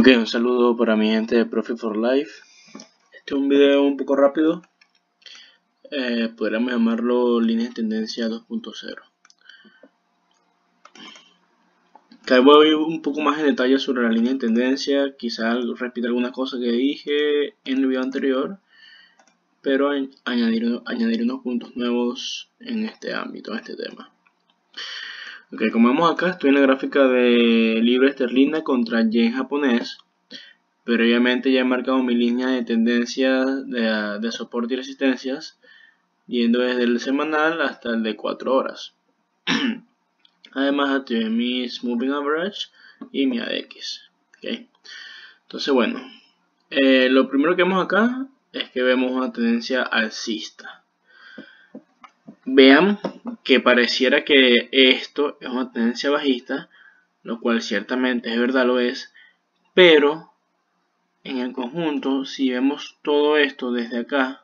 Ok, un saludo para mi gente de Profit for Life. Este es un video un poco rápido. Eh, podríamos llamarlo línea de tendencia 2.0. Acá voy un poco más en detalle sobre la línea de tendencia. Quizás repita algunas cosas que dije en el video anterior. Pero añadir, añadir unos puntos nuevos en este ámbito, en este tema. Ok, como vemos acá, estoy en la gráfica de libra esterlina contra yen japonés. Previamente ya he marcado mi línea de tendencia de, soporte y resistencias, yendo desde el semanal hasta el de 4 horas. Además activé mi Moving Average y mi AX. Okay. Entonces bueno, eh, lo primero que vemos acá es que vemos una tendencia alcista vean que pareciera que esto es una tendencia bajista, lo cual ciertamente es verdad lo es, pero en el conjunto, si vemos todo esto desde acá,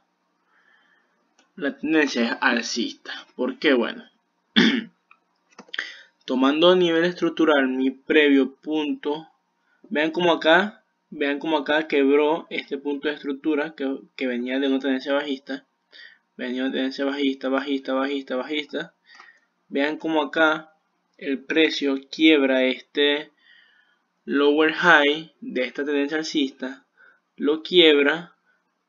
la tendencia es alcista. ¿Por qué? Bueno, tomando a nivel estructural mi previo punto, vean como acá, vean como acá quebró este punto de estructura que, que venía de una tendencia bajista venía tendencia bajista, bajista, bajista, bajista. Vean como acá el precio quiebra este lower high de esta tendencia alcista, lo quiebra,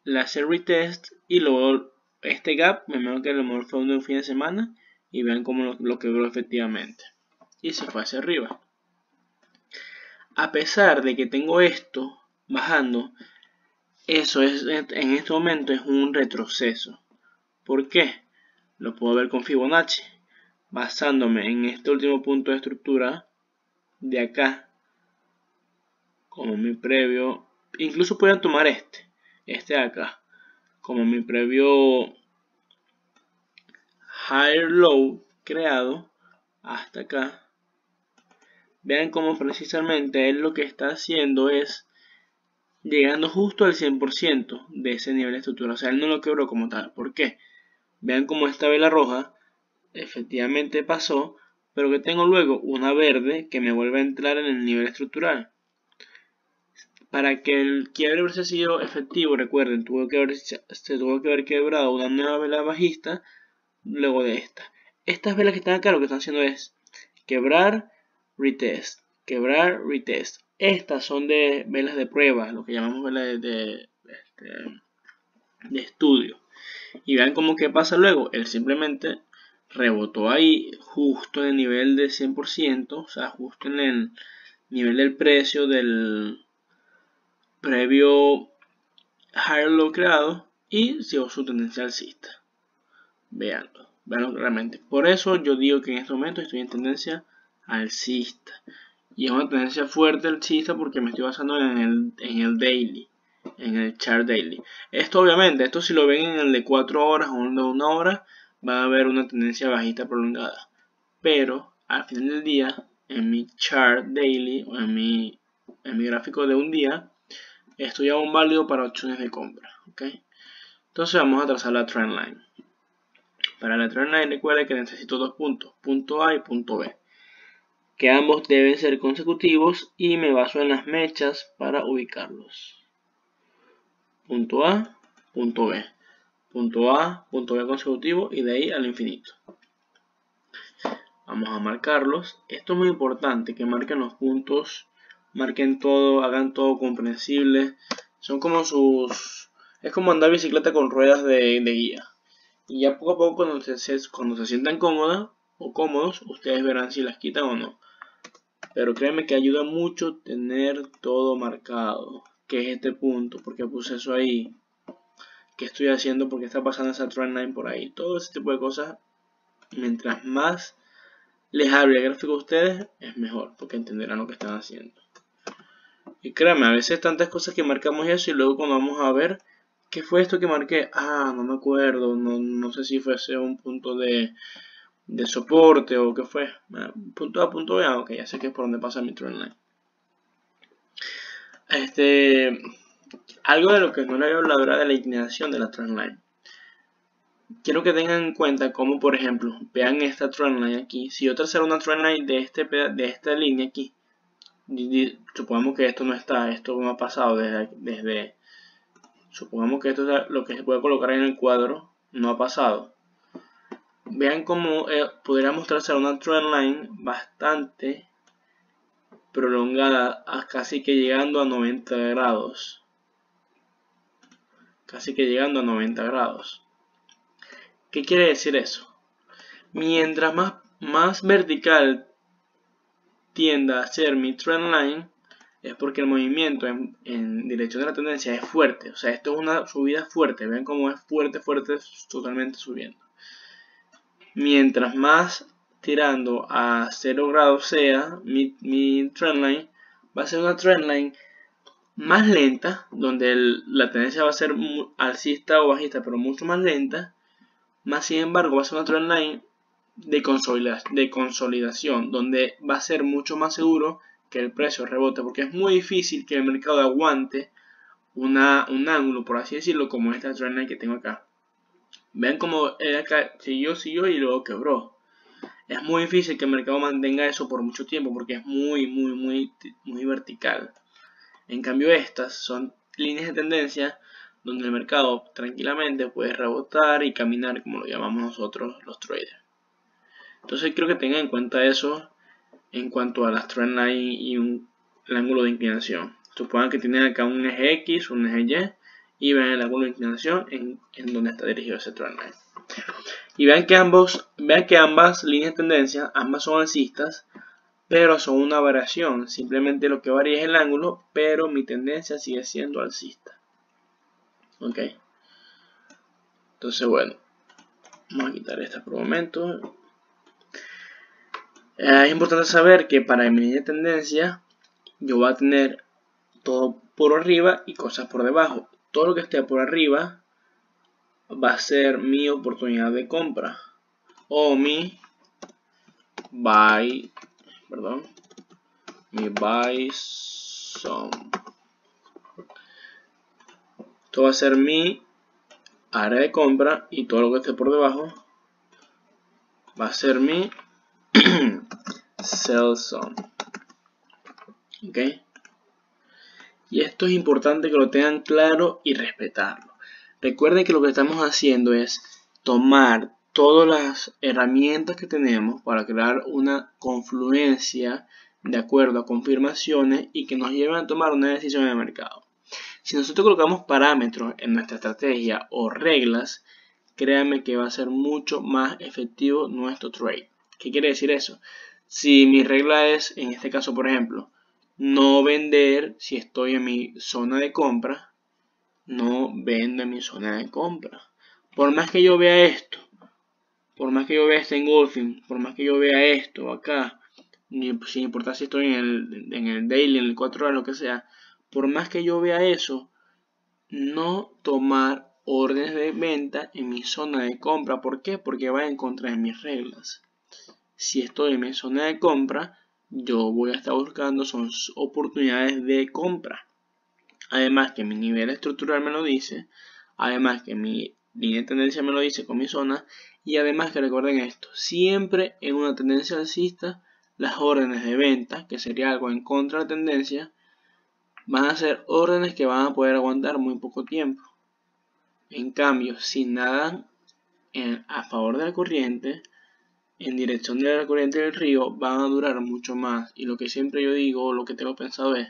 le hace retest y luego este gap, me imagino que a lo mejor fue un fin de semana y vean cómo lo, quebró efectivamente y se fue hacia arriba. A pesar de que tengo esto bajando, eso es en este momento es un retroceso. ¿Por qué? Lo puedo ver con Fibonacci. Basándome en este último punto de estructura de acá. Como mi previo. Incluso pueden tomar este. Este de acá. Como mi previo higher low creado. Hasta acá. Vean cómo precisamente él lo que está haciendo es llegando justo al 100% de ese nivel de estructura. O sea, él no lo quebró como tal. ¿Por qué? Vean cómo esta vela roja efectivamente pasó, pero que tengo luego una verde que me vuelve a entrar en el nivel estructural. Para que el quiebre hubiese sido efectivo, recuerden, tuvo que haber, se tuvo que haber quebrado una nueva vela bajista luego de esta. Estas velas que están acá lo que están haciendo es quebrar, retest, quebrar, retest. Estas son de velas de prueba, lo que llamamos velas de, este, de estudio. Y vean cómo que pasa luego. Él simplemente rebotó ahí justo en el nivel de 100%, o sea, justo en el nivel del precio del previo higher low creado y siguió su tendencia alcista. Veanlo, veanlo realmente. Por eso yo digo que en este momento estoy en tendencia alcista. Y es una tendencia fuerte alcista porque me estoy basando en el, en el daily en el chart daily. Esto obviamente, esto si lo ven en el de 4 horas o en el de 1 hora, va a haber una tendencia bajista prolongada. Pero al final del día, en mi chart daily o en mi, en mi gráfico de un día, esto ya es un válido para opciones de compra. ¿okay? Entonces vamos a trazar la trend line. Para la trend line recuerda que necesito dos puntos, punto A y punto B que ambos deben ser consecutivos y me baso en las mechas para ubicarlos punto A, punto B, punto A, punto B consecutivo y de ahí al infinito. Vamos a marcarlos. Esto es muy importante, que marquen los puntos, marquen todo, hagan todo comprensible. Son como sus... Es como andar bicicleta con ruedas de, guía. Y ya poco a poco cuando se, cuando se sientan cómodas o cómodos, ustedes verán si las quitan o no. Pero créanme que ayuda mucho tener todo marcado que es este punto, porque puse eso ahí, qué estoy haciendo, porque está pasando esa trend line por ahí, todo ese tipo de cosas, mientras más les hable el gráfico a ustedes, es mejor, porque entenderán lo que están haciendo. Y créanme, a veces tantas cosas que marcamos eso y luego cuando vamos a ver qué fue esto que marqué, ah, no me acuerdo, no, no sé si fuese un punto de, de soporte o qué fue, ah, punto A, punto B, ah, ok, ya sé que es por donde pasa mi trendline. Este, algo de lo que no le había hablado era de la inclinación de la trendline. Quiero que tengan en cuenta como, por ejemplo, vean esta trendline aquí. Si yo trazara una trendline de, este, de esta línea aquí, supongamos que esto no está, esto no ha pasado desde, desde supongamos que esto es lo que se puede colocar en el cuadro, no ha pasado. Vean cómo eh, podría mostrarse una trendline bastante prolongada, casi que llegando a 90 grados. Casi que llegando a 90 grados. ¿Qué quiere decir eso? Mientras más, vertical tienda a ser mi trendline, es porque el movimiento en, dirección de la tendencia es fuerte. O sea, esto es una subida fuerte. Ven cómo es fuerte, fuerte, totalmente subiendo. Mientras más tirando a 0 grados sea mi, mi trendline, va a ser una trendline más lenta, donde la tendencia va a ser alcista o bajista, pero mucho más lenta. Más sin embargo, va a ser una trendline de, de consolidación, donde va a ser mucho más seguro que el precio rebote, porque es muy difícil que el mercado aguante una, un ángulo, por así decirlo, como esta trendline que tengo acá. Vean cómo acá siguió, siguió y luego quebró. Es muy difícil que el mercado mantenga eso por mucho tiempo porque es muy, muy, muy, muy vertical. En cambio estas son líneas de tendencia donde el mercado tranquilamente puede rebotar y caminar como lo llamamos nosotros los traders. Entonces creo que tengan en cuenta eso en cuanto a las trendline y el ángulo de inclinación. Supongan que tienen acá un eje X, un eje Y y vean el ángulo de inclinación en, donde está dirigido ese trendline. Y vean que, ambos, vean que ambas líneas de tendencia, ambas son alcistas, pero son una variación. Simplemente lo que varía es el ángulo, pero mi tendencia sigue siendo alcista. Ok. Entonces, bueno, vamos a quitar esta por un momento. Eh, es importante saber que para mi línea de tendencia, yo voy a tener todo por arriba y cosas por debajo todo lo que esté por arriba va a ser mi oportunidad de compra. O mi buy perdón mi buy zone esto va a ser mi área de compra y todo lo que esté por debajo va a ser mi sell zone ok. Y esto es importante que lo tengan claro y respetarlo. Recuerden que lo que estamos haciendo es tomar todas las herramientas que tenemos para crear una confluencia de acuerdo a confirmaciones y que nos lleven a tomar una decisión en el mercado. Si nosotros colocamos parámetros en nuestra estrategia o reglas, créanme que va a ser mucho más efectivo nuestro trade. ¿Qué quiere decir eso? Si mi regla es, en este caso por ejemplo, no vender si estoy en mi zona de compra. No vendo en mi zona de compra. Por más que yo vea esto, por más que yo vea este engulfing, por más que yo vea esto acá, sin importar si estoy en el, en el daily, en el 4 horas, lo que sea, por más que yo vea eso, no tomar órdenes de venta en mi zona de compra. ¿Por qué? Porque va en contra de mis reglas. Si estoy en mi zona de compra, yo voy a estar buscando son oportunidades de compra. Además que mi nivel estructural me lo dice, además que mi línea de tendencia me lo dice con mi zona y además que recuerden esto, siempre en una tendencia alcista las órdenes de venta, que sería algo en contra de la tendencia, van a ser órdenes que van a poder aguantar muy poco tiempo. En cambio, si nada a favor de la corriente, en dirección de la corriente del río van a durar mucho más. Y lo que siempre yo digo, lo que tengo pensado es,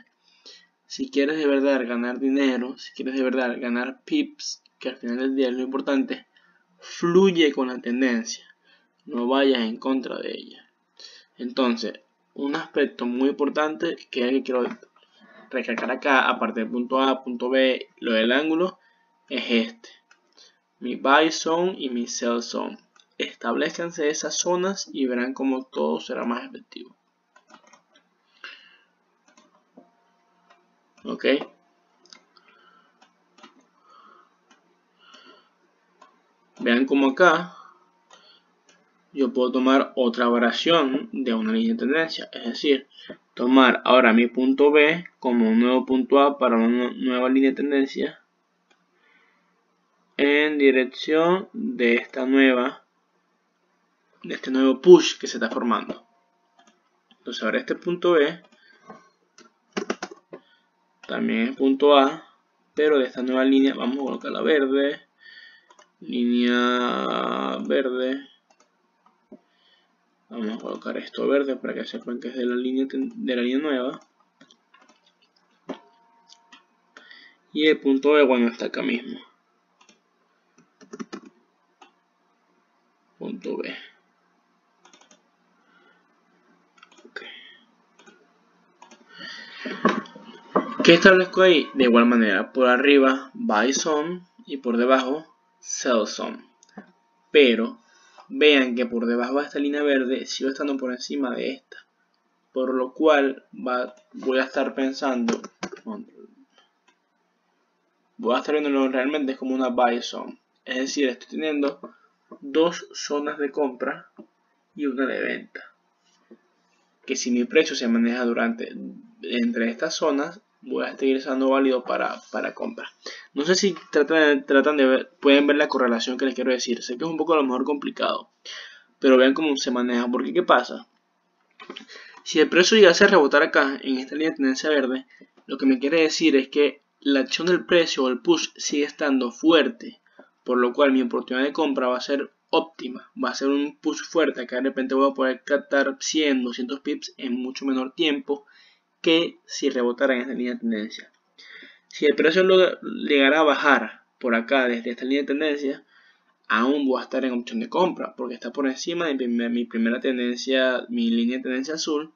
si quieres de verdad ganar dinero, si quieres de verdad ganar pips, que al final del día es lo importante, fluye con la tendencia, no vayas en contra de ella. Entonces, un aspecto muy importante que quiero recalcar acá, aparte del punto A, punto B, lo del ángulo, es este. Mi buy zone y mi sell zone. Establezcanse esas zonas y verán cómo todo será más efectivo. Ok. Vean como acá yo puedo tomar otra variación de una línea de tendencia. Es decir, tomar ahora mi punto B como un nuevo punto A para una nueva línea de tendencia en dirección de esta nueva de este nuevo push que se está formando. Entonces ahora este punto B también es punto A, pero de esta nueva línea vamos a colocar la verde, línea verde, vamos a colocar esto verde para que sepan que es de la línea, de la línea nueva. Y el punto B, bueno, está acá mismo. Punto B. ¿Qué establezco ahí? De igual manera, por arriba buy zone y por debajo sell zone. Pero vean que por debajo de esta línea verde sigo estando por encima de esta. Por lo cual voy a estar pensando, voy a estar viendo realmente como una buy zone. Es decir, estoy teniendo dos zonas de compra y una de venta. Que si mi precio se maneja durante entre estas zonas, voy a seguir siendo válido para, para compra. No sé si tratan, tratan de ver, pueden ver la correlación que les quiero decir. Sé que es un poco a lo mejor complicado, pero vean cómo se maneja. Porque, ¿qué pasa? Si el precio llegase a rebotar acá, en esta línea de tendencia verde, lo que me quiere decir es que la acción del precio o el push sigue estando fuerte, por lo cual mi oportunidad de compra va a ser óptima, va a ser un push fuerte, que de repente voy a poder captar 100, 200 pips en mucho menor tiempo que si rebotara en esta línea de tendencia. Si el precio llegara a bajar por acá desde esta línea de tendencia, aún voy a estar en opción de compra porque está por encima de mi, primera tendencia, mi línea de tendencia azul,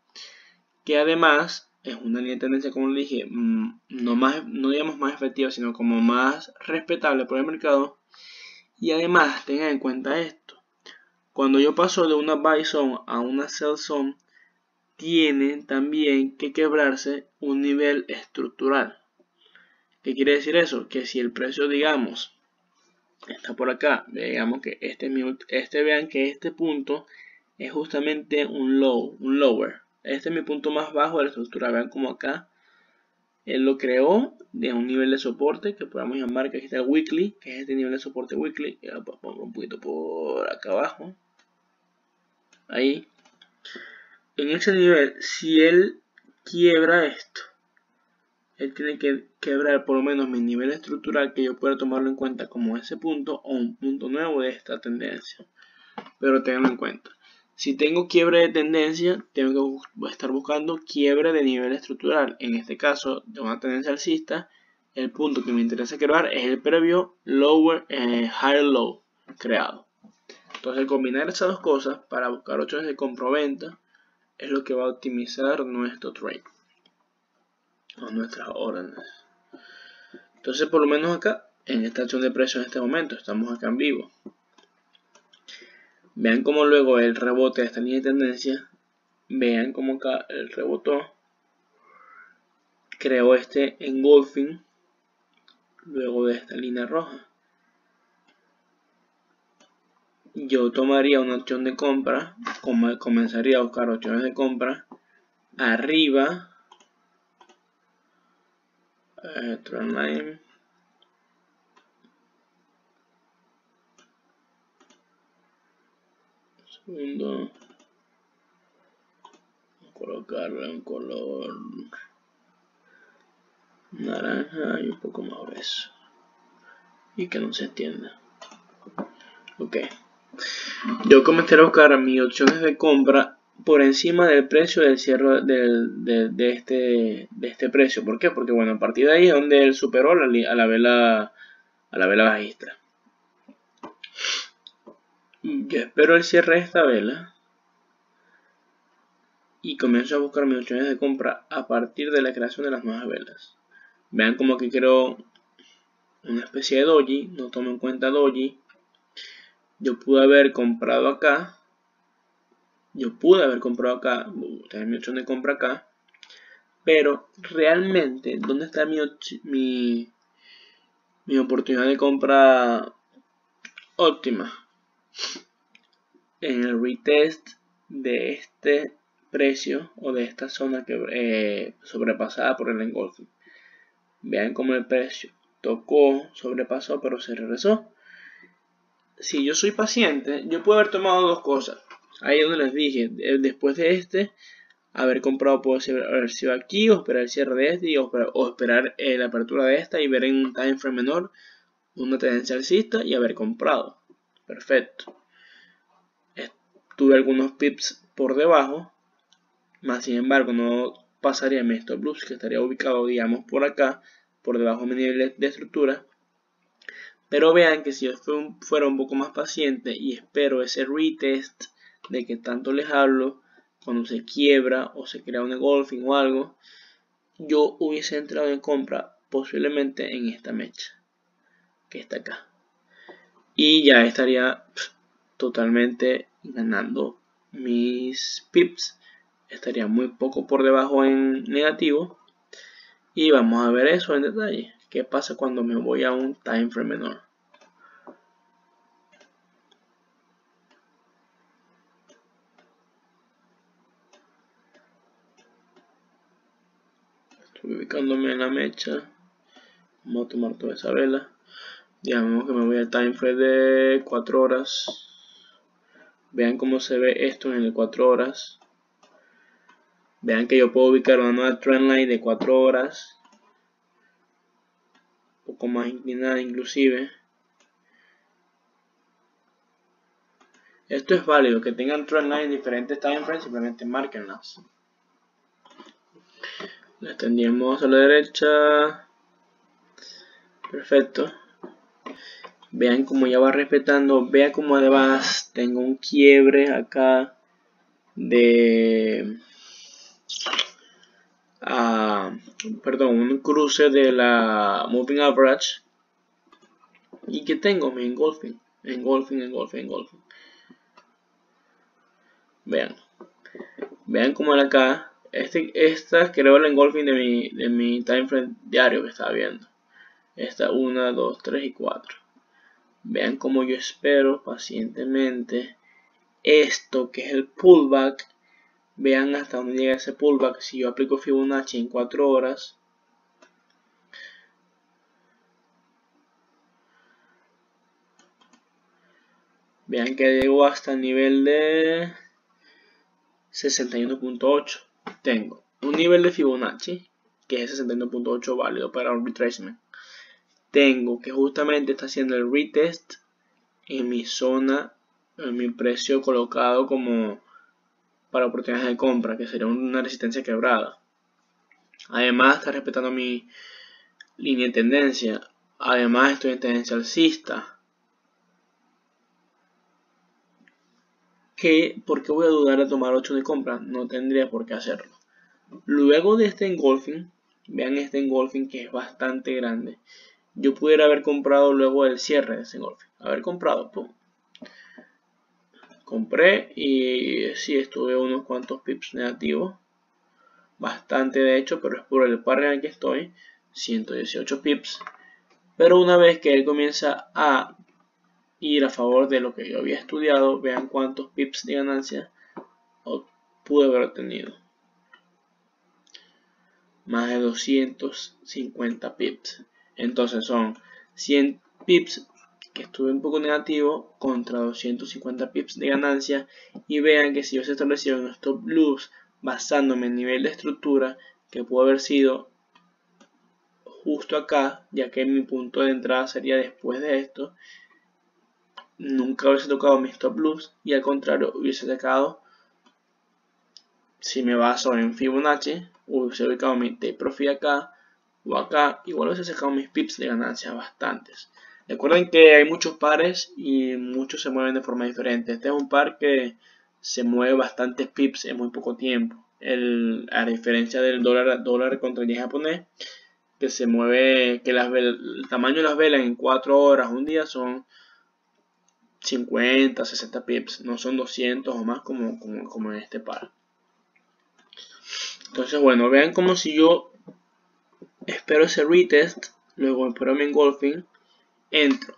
que además es una línea de tendencia, como le dije, mm, no, más, no digamos más efectiva, sino como más respetable por el mercado. Y además tengan en cuenta esto. Cuando yo paso de una buy zone a una sell zone, tiene también que quebrarse un nivel estructural. ¿Qué quiere decir eso? Que si el precio, digamos, está por acá, digamos que este, este vean que este punto es justamente un low, un lower. Este es mi punto más bajo de la estructura. Vean como acá él lo creó de un nivel de soporte que podemos llamar que aquí está el weekly, que es este nivel de soporte weekly. Pongo un poquito por acá abajo. Ahí en ese nivel, si él quiebra esto, él tiene que quebrar por lo menos mi nivel estructural que yo pueda tomarlo en cuenta como ese punto o un punto nuevo de esta tendencia. Pero tenganlo en cuenta. Si tengo quiebre de tendencia, tengo que estar buscando quiebre de nivel estructural. En este caso, de una tendencia alcista, el punto que me interesa quebrar es el previo lower, eh, higher low creado. Entonces, combinar esas dos cosas para buscar opciones de compra-venta es lo que va a optimizar nuestro trade o nuestras órdenes. Entonces, por lo menos acá, en esta acción de precio en este momento, estamos acá en vivo. Vean cómo luego el rebote de esta línea de tendencia, vean cómo acá el rebotó, creó este engulfing luego de esta línea roja yo tomaría una opción de compra, comenzaría a buscar opciones de compra, arriba, eh, trendline, segundo, colocarlo en color naranja y un poco más grueso. Y que no se entienda ok yo comencé a buscar mis opciones de compra por encima del precio del cierre de, este, de este precio. ¿Por qué? Porque bueno, a partir de ahí es donde él superó a la vela, a la vela bajista. Yo espero el cierre de esta vela y comienzo a buscar mis opciones de compra a partir de la creación de las nuevas velas. Vean como que creo una especie de doji, no tomo en cuenta doji, yo pude haber comprado acá. Yo pude haber comprado acá. Mi opción de compra acá. Pero realmente, ¿dónde está mi, mi, mi oportunidad de compra óptima? En el retest de este precio o de esta zona que eh, sobrepasada por el engolfing. Vean cómo el precio tocó, sobrepasó, pero se regresó si yo soy paciente, yo puedo haber tomado dos cosas. Ahí es donde les dije, después de este, haber comprado puedo haber sido aquí o esperar el cierre de este o, esperar, eh, la apertura de esta y ver en un time frame menor una tendencia alcista y haber comprado. Perfecto. Tuve algunos pips por debajo, más sin embargo no pasaría mi stop loss que estaría ubicado digamos por acá, por debajo de mi nivel de estructura. Pero vean que si yo fuera un poco más paciente y espero ese retest de que tanto les hablo, cuando se quiebra o se crea un engolfing o algo, yo hubiese entrado en compra posiblemente en esta mecha que está acá. Y ya estaría totalmente ganando mis pips. Estaría muy poco por debajo en negativo. Y vamos a ver eso en detalle. ¿Qué pasa cuando me voy a un time frame menor? ubicándome en la mecha. Vamos a tomar toda esa vela. Digamos que me voy al time frame de 4 horas. Vean cómo se ve esto en el 4 horas. Vean que yo puedo ubicar una nueva trendline de 4 horas poco más inclinada inclusive. Esto es válido que tengan trendline en diferentes time frames simplemente marquenlas la extendemos a la derecha. Perfecto. Vean como ya va respetando vean como además tengo un quiebre acá de perdón un cruce de la moving average y que tengo mi engolfing engolfing engolfing engolfing vean vean como acá este, esta creo el engolfing de mi, de mi time frame diario que estaba viendo. Esta 1, 2, 3 y 4. Vean como yo espero pacientemente esto que es el pullback. Vean hasta dónde llega ese pullback. Si yo aplico Fibonacci en 4 horas. Vean que llegó hasta el nivel de 61.8 tengo un nivel de Fibonacci que es 61.8 válido para un retracement. Tengo que justamente está haciendo el retest en mi zona, en mi precio colocado como para oportunidades de compra, que sería una resistencia quebrada. Además está respetando mi línea de tendencia. Además estoy en tendencia alcista. que ¿por qué voy a dudar de tomar 8 de compra? No tendría por qué hacerlo. Luego de este engolfing, vean este engolfing que es bastante grande. Yo pudiera haber comprado luego el cierre de ese engolfing. Haber comprado, pum. Compré y sí estuve unos cuantos pips negativos. Bastante de hecho, pero es por el par en el que estoy. 118 pips. Pero una vez que él comienza a ir a favor de lo que yo había estudiado, vean cuántos pips de ganancia pude haber obtenido. Más de 250 pips. Entonces son 100 pips que estuve un poco negativo contra 250 pips de ganancia y vean que si yo se establecido en stop loss basándome en nivel de estructura que pudo haber sido justo acá ya que mi punto de entrada sería después de esto nunca hubiese tocado mi stop loss y al contrario hubiese sacado si me baso en Fibonacci hubiese ubicado mi take profit acá o acá igual hubiese sacado mis pips de ganancia bastantes recuerden que hay muchos pares y muchos se mueven de forma diferente. Este es un par que se mueve bastantes pips en muy poco tiempo. El, a diferencia del dólar, dólar contra el yen japonés que se mueve que las, el tamaño de las velas en 4 horas un día son 50, 60 pips, no son 200 o más como, como, en este par. Entonces, bueno, vean como si yo espero ese retest, luego espero mi engolfing, entro.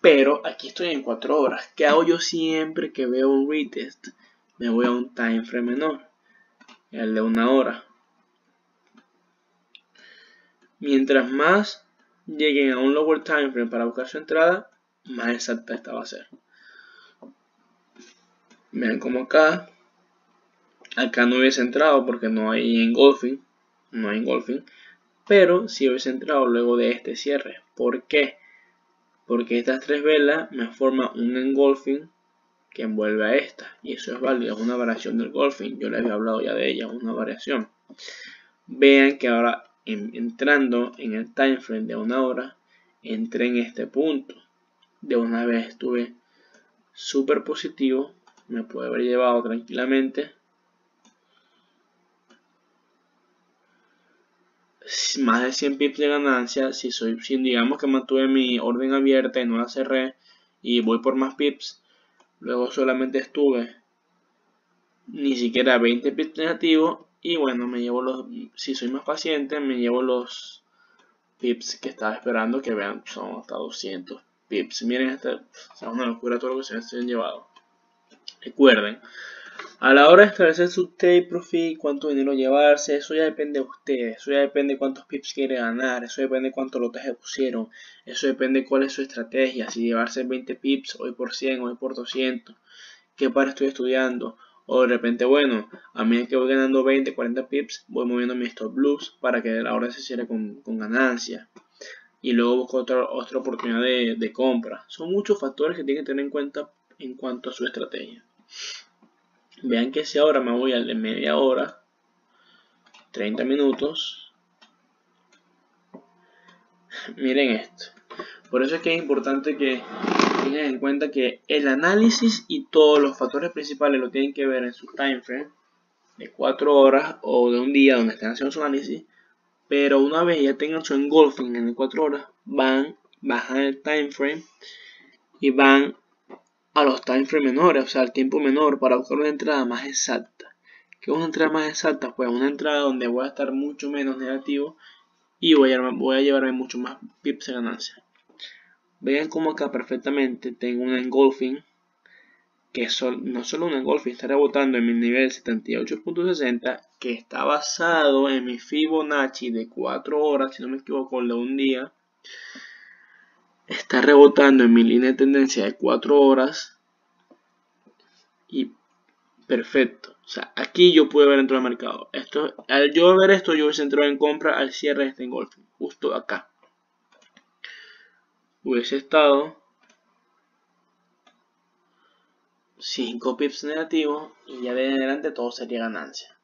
Pero aquí estoy en 4 horas. ¿Qué hago yo siempre que veo un retest? Me voy a un time frame menor, el de una hora. Mientras más lleguen a un lower time frame para buscar su entrada, más exacta esta va a ser. Vean como acá acá no hubiese entrado porque no hay engolfing, no hay engolfing, pero si hubiese entrado luego de este cierre. ¿Por qué? Porque estas tres velas me forman un engolfing que envuelve a esta y eso es válido, es una variación del golfing, yo les había hablado ya de ella, una variación. Vean que ahora entrando en el time frame de una hora, entré en este punto. De una vez estuve súper positivo, me puede haber llevado tranquilamente más de 100 pips de ganancia si soy si digamos que mantuve mi orden abierta y no la cerré y voy por más pips luego solamente estuve ni siquiera 20 pips negativos y bueno me llevo los si soy más paciente me llevo los pips que estaba esperando que vean son hasta 200 pips. Miren esta es una locura todo lo que se han llevado. Recuerden a la hora de establecer su take profit, cuánto dinero llevarse, eso ya depende de ustedes, eso ya depende de cuántos pips quiere ganar, eso depende de cuántos lotes pusieron, eso depende de cuál es su estrategia, si llevarse 20 pips hoy por 100, hoy por 200, qué par estoy estudiando, o de repente, bueno, a medida que voy ganando 20, 40 pips, voy moviendo mi stop loss para que la hora se cierre con, ganancia. Y luego busco otra, otra oportunidad de, de compra. Son muchos factores que tienen que tener en cuenta en cuanto a su estrategia. Vean que si ahora me voy al de media hora, 30 minutos, miren esto. Por eso es que es importante que tengan en cuenta que el análisis y todos los factores principales lo tienen que ver en su time frame de 4 horas o de un día donde estén haciendo su análisis. Pero una vez ya tengan su engolfing en 4 horas, van, bajan el time frame y van a los time frame menores, o sea, al tiempo menor, para buscar una entrada más exacta. ¿Qué es una entrada más exacta? Pues una entrada donde voy a estar mucho menos negativo y voy a, voy a llevarme mucho más pips de ganancia. Vean cómo acá perfectamente tengo un engolfing que no solo un engolfing, está rebotando en mi nivel 78.60 que está basado en mi Fibonacci de 4 horas, si no me equivoco, de un día está rebotando en mi línea de tendencia de 4 horas y perfecto. O sea, aquí yo pude haber entrado al mercado. Esto, al yo ver esto, yo hubiese entrado en compra al cierre de este engolfing, justo acá. Hubiese estado 5 pips negativos y ya de adelante todo sería ganancia.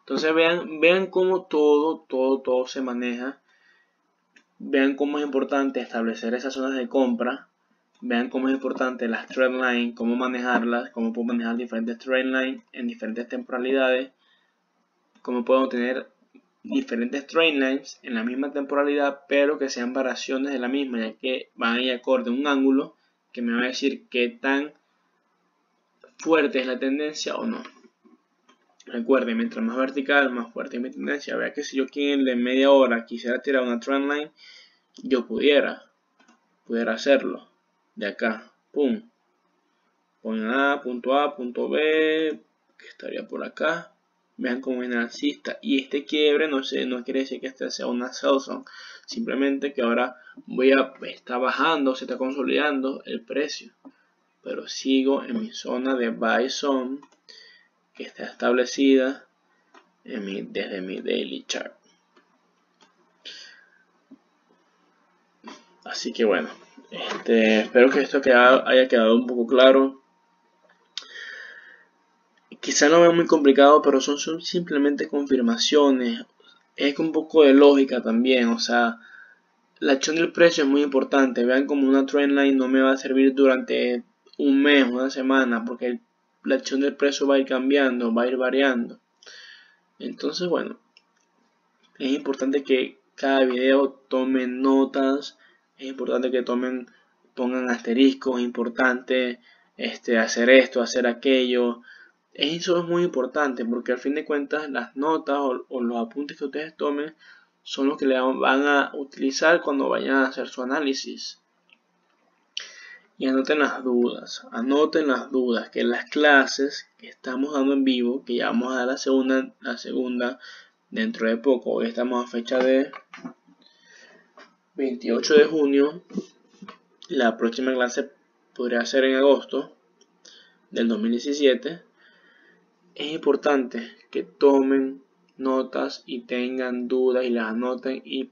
Entonces vean, vean cómo todo, todo, todo se maneja Vean cómo es importante establecer esas zonas de compra. Vean cómo es importante las trend lines, cómo manejarlas, cómo puedo manejar diferentes trend lines en diferentes temporalidades, cómo puedo tener diferentes trend lines en la misma temporalidad, pero que sean variaciones de la misma, ya que van a ir acorde a un ángulo que me va a decir qué tan fuerte es la tendencia o no. Recuerden, mientras más vertical, más fuerte mi tendencia. Vea que si yo aquí en media hora quisiera tirar una trendline, yo pudiera, pudiera hacerlo. De acá, pum. Pon A, punto A, punto B, que estaría por acá. Vean cómo es alcista. Y este quiebre no, sé, no quiere decir que este sea una sell zone. Simplemente que ahora voy a, está bajando, se está consolidando el precio. Pero sigo en mi zona de buy zone que está establecida desde mi daily chart. Así que bueno, este, espero que esto haya quedado un poco claro. Quizá no veo muy complicado, pero son, son simplemente confirmaciones. Es un poco de lógica también, o sea, la acción del precio es muy importante. Vean como una trendline no me va a servir durante un mes, una semana, porque el la acción del precio va a ir cambiando, va a ir variando. Entonces, bueno, es importante que cada video tomen notas, es importante que tomen, pongan asteriscos, es importante este, hacer esto, hacer aquello. Eso es muy importante porque al fin de cuentas las notas o, o los apuntes que ustedes tomen son los que le van a utilizar cuando vayan a hacer su análisis y anoten las dudas, anoten las dudas, que las clases que estamos dando en vivo, que ya vamos a dar la segunda, la segunda dentro de poco, hoy estamos a fecha de 28 de junio, la próxima clase podría ser en agosto del 2017, es importante que tomen notas y tengan dudas y las anoten y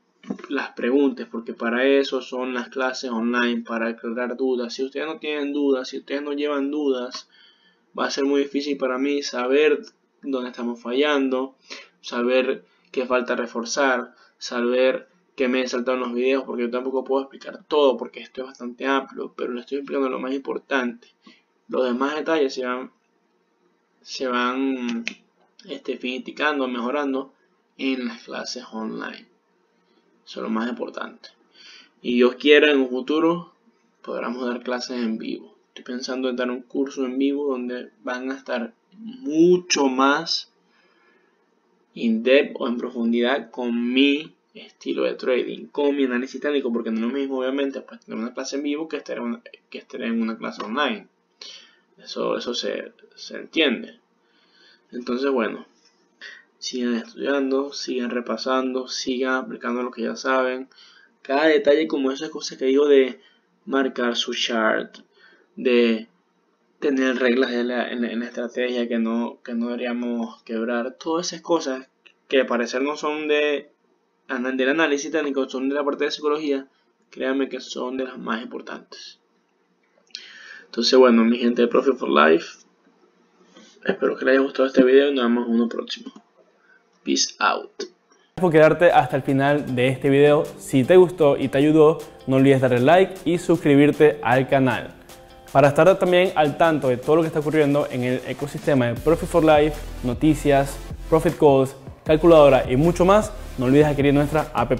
las preguntes, porque para eso son las clases online, para aclarar dudas. Si ustedes no tienen dudas, si ustedes no llevan dudas, va a ser muy difícil para mí saber dónde estamos fallando, saber qué falta reforzar, saber qué me he saltado en los videos, porque yo tampoco puedo explicar todo, porque esto es bastante amplio, pero le estoy explicando lo más importante. Los demás detalles se van, se van este, mejorando en las clases online. Eso es lo más importante. Y Dios quiera en un futuro podamos dar clases en vivo. Estoy pensando en dar un curso en vivo donde van a estar mucho más in depth o en profundidad con mi estilo de trading, con mi análisis técnico, porque no es lo mismo, obviamente, pues, tener una clase en vivo que estar en una, que estar en una clase online. Eso, eso se, se entiende. Entonces, bueno, sigan estudiando, sigan repasando, sigan aplicando lo que ya saben. Cada detalle como esas cosas que digo de marcar su chart, de tener reglas en la, estrategia que no, que no deberíamos quebrar. Todas esas cosas que al parecer no son de, del análisis técnico, son de la parte de psicología, créanme que son de las más importantes. Entonces, bueno, mi gente de Profit for Life, espero que les haya gustado este video y nos vemos en uno próximo. Peace out. Por quedarte hasta el final de este video. Si te gustó y te ayudó, no olvides darle like y suscribirte al canal. Para estar también al tanto de todo lo que está ocurriendo en el ecosistema de Profit for Life, noticias, Profit Calls, calculadora y mucho más, no olvides adquirir nuestra app.